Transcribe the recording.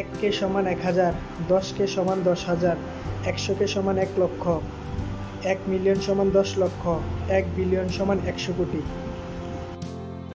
এক কে সমান এক হাজার দশ কে সমান দশ হাজার একশো কে সমান এক লক্ষ, এক মিলিয়ন সমান দশ লক্ষ, এক বিলিয়ন সমান একশো কোটি।